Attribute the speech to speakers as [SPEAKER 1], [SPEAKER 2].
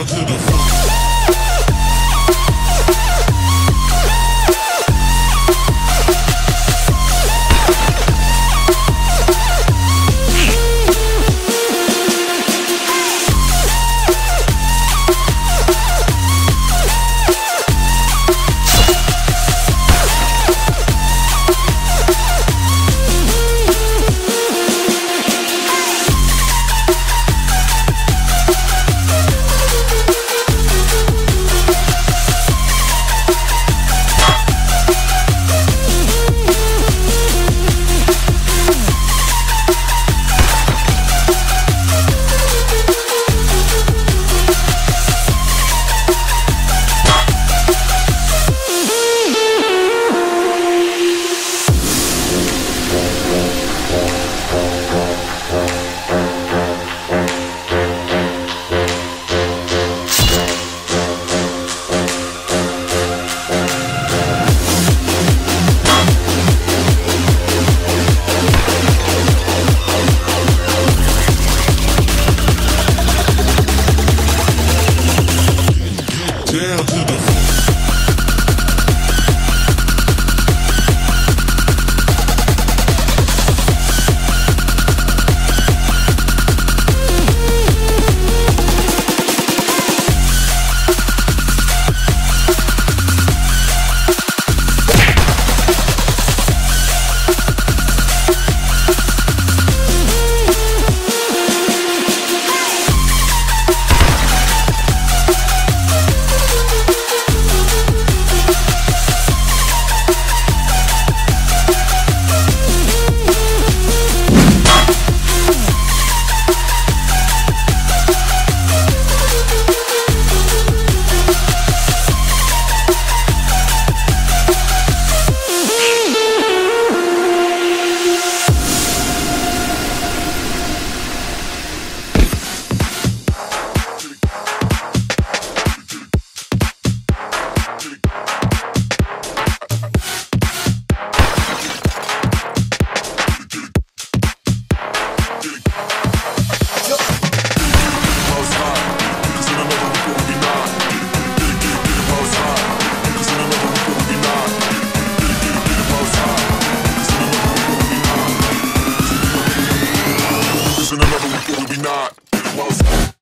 [SPEAKER 1] Down to the Niggas